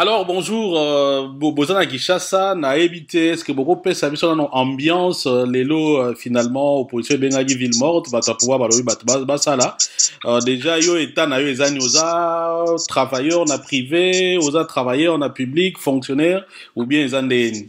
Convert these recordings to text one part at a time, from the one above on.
Alors bonjour, euh, boza na Kinshasa, na ebité, est-ce que boko pesa biso na ambiance euh, lelo euh, finalement opposition ebengaki ville morte, bato pouvoir balobi bato basala. Euh, déjà yo état na yo ezani oza travailleur na privé, oza travailleur na public, fonctionnaire ou bien ezani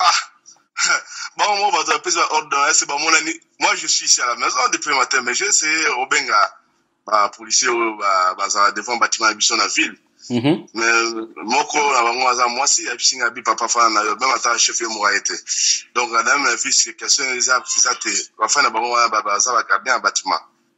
ah bango moko bato bapesi ba ordre dans ese bamonani moi je suis ici à la maison depuis le matin mais j'ai essayé obenga bapolicier oyo bazala devant batima na biso na ville Mhm. moko na bango aza mwasi ayebisi ngai abi papa fana na yo meme ata chef ye moko aye te donc na dame na vie question eza te bafani na bango wana baza bagardien ya bâtiment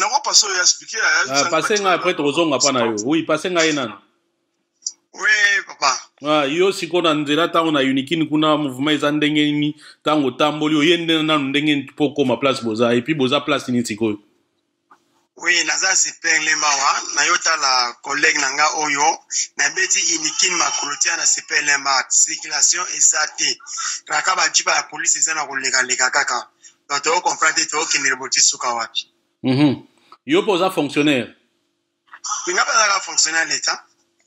nango pase oyo explike ah, pase ngai après tokozonga mpa na yo oui pase ngai ye nano oui papa ah, yo sikoyo na nzela ntango na unikini kuna mouvement eza ndenge nini ntango otamboli oye nde nanu ndenge nini mpo okoma place boza epuis boza place nini sikoyo oui naza sipengele mawa nayotala collègue na nga oyo nabeti inikini makolotia na sipelema circulation eza te kaka bajipa ya polise eza na kolekaleka kaka donc toko comprendre te tokokendele boti suka wapi mhm. yo mpe oza fonctionnaire nga mpe azaka fonctionnaire leta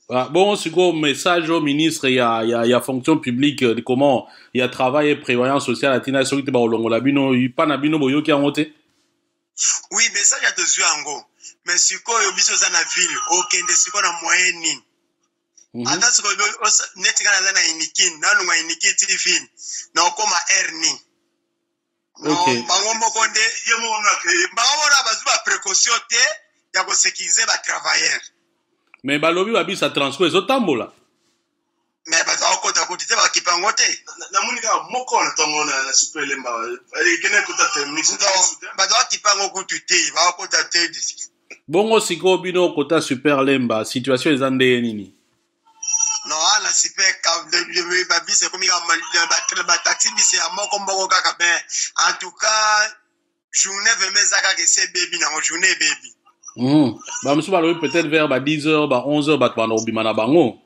ah, bon sikoyo message au ministre ya, ya, ya fonction publique euh, comment ya travail et prévoyance sociale atina ye soki te bakolongola bino pa na bino boyoki yango te oui message ya tozwi yango mais sikoyo biso oza na ville okende sikoyo na moyen nini Mhm. ata sikoyo neti kaka naza na unikin nalonga uniki ti vin na okoma air nini okay. bango moko nde ye moko bango mona bazwi baprécaution te ya kosekirize batravailleur mais balobi babisa transport ezotambola mais bato bakokota kuti te bakipa yango te namoni kaka moko na ntongo na super elemba ekende kota te bato bakipa yango kutu te bakokota te bongo sikoyo bino kota super lemba situation eza ndenge nini na wana sipek babisi ekomi bataxibisi ya moko mboko kaka be en tout cas journée vraimen eza kaka esi ebebi nango journée ebebi hmm. bamosusu balobi peut-être vers ba 10 heures ba 11 heures bato bana kobima na bango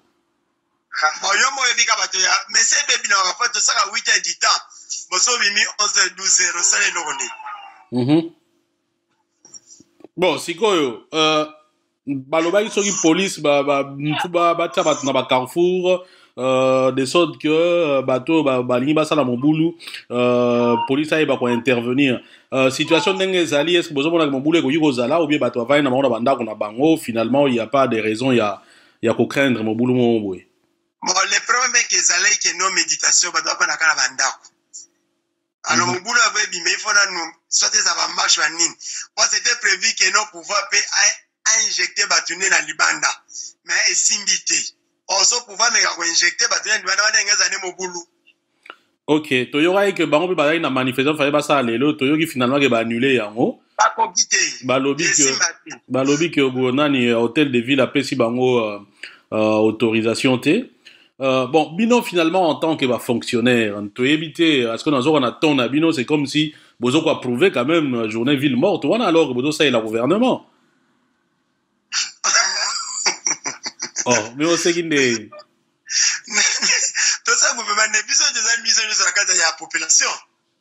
oyo mo oyebi ka bato ya mesi ebebi na kapa tosaka 8 heures du temps boso obimi 11 heures 12 heures osala eloko nini mhm. bon sikoyo uh, balobaki soki police batya ba, ba, ba, bato na bacarrefour Euh, de sorte que euh, bato balingi basala mobulu euh, polisi ayeba kointervenir situation ndenge ezali est ce que bozomona ke mobulu ekoki kozala obie bato bavandi na bango na bandako na bango finalement il y a pas de raison ya, ya kocraindre mobulu moko boye bon le problème eke ezalaki ke no méditation bato bafandaka na bandako alors mhm. mobulu yango ebima il faut nanu soit eza bamarche ya nini po c'était prévu que no pouvoir mpe ainjecte bato nde na libanda me esimbi te oso pouvoir meka koinjecte bato nde na libanda wana enge eza nde mobulu ok toyokaki ke bango mpe bazalaki na manifestation faye basala lelo toyoki finalement ke baannule yango balobi que balobi que nani euh, hôtel de ville apesi bango euh, euh, autorisation te euh, bon bino finalement en tant que ba fonctionnaire toyebi te parce que nazoka na ton na bino c'est comme si bozo ko approuver quand même euh, journée ville morte wana alors que bozo salela gouvernement oh mais oseki nde toza gouvernement biso toza biso nyonso na kati ya population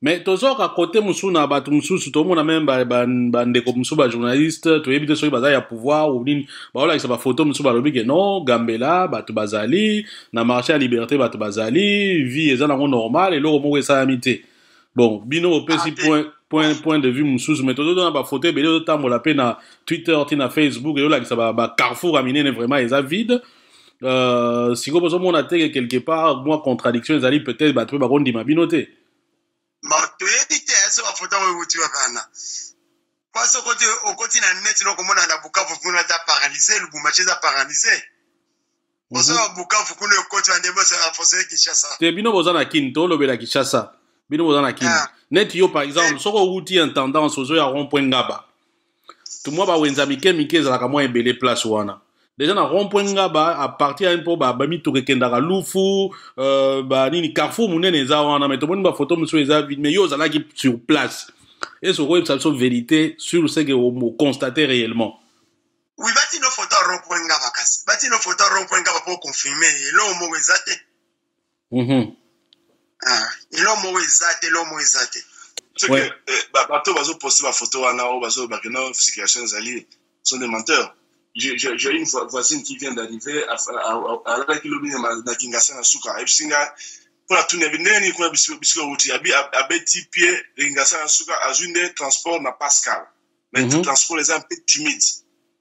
mais tozoka kote mosusu na bato mosusu tomona meme bandeko ba, mosusu bajournaliste toyebi te soki baza ya pouvoir ou nini baolakisa bafoto mosusu balobi ke non gambela bato bazali na marché ya liberté bato bazali vie eza nango normal eloko moko esalami te bon bino bopesi ah, point, point, point de vue mosusu mais tozotona bafoto ebele ozotambola mpe na twitter ti na facebook eyolakisa bacarrefour ba ya minene vraiment eza vide ba euh, sikoyo bozomona te ke quelque part mwa contradiction ezali peut-être bato mpe bakondima bino te toyebi te ese bafoto yango ewuti wapi wana pasi okoti okoti na neti no okomona na bukavu kuna eza paralyse lubumbashi eza paralyse mhm. ozoya bukavu kuna ekoti wana ndembo efosoye kinshasa te bino boza na kini tolobela kinshasa bino boza na kini ah. neti yo par exemple soki owuti intendance ozoya rond point ngaba to mwa bawenza mike mike ezalaka mwa ebele place wana deja na rond point ngaba a partir ya mpo bamituka ekendaka lufu uh, banini carrefour monene eza wana mai tomoni bafoto mosusu eza vide mai yo ozalaki sur place ese okoyebisa biso verité sur ce que oconstate réellement oui batino foto ya rond point ngaba kasi batino foto ya rond point ngaba mpo oconfirme eloko moko eza te Mhm. Ah, elo moko eza te elo moko eza te soki Ouais. eh, ba- bato oyo bazoposte bafoto wana oyo bazoloba ke no circulation ezali sont des menteurs J'ai- j'ai j'ai une voi- voisine qui vient d'arriver af- a- a- alalaki lobi na ma- na kingasa na suka ayebisi nga mpo na tuni yabi ndenge nini kuna bisika bisika outi abi ab- abeti pie kingasa na suka azwi nde transport na pascal mais Mhm. transport eza mpe timide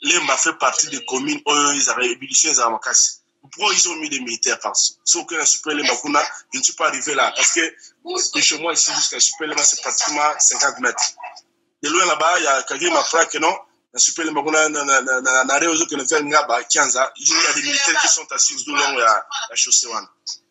lemba fait partie de commune oyo ezalaka ebullition ezala makasi pourquoi ils ont mis des militaires par ici si aucun na super lemba kuna je ne suis pas arrivé là parce que de chez moi ici jusqu'à super lemba c'est pratiquement 50 mètres de loin là-bas il y a quelqu'un m'a plaque non na super lemba kuna na na na na na réseau que ne vers ngaba kianza il y a des militaires qui sont assis tout long ya la chaussée wana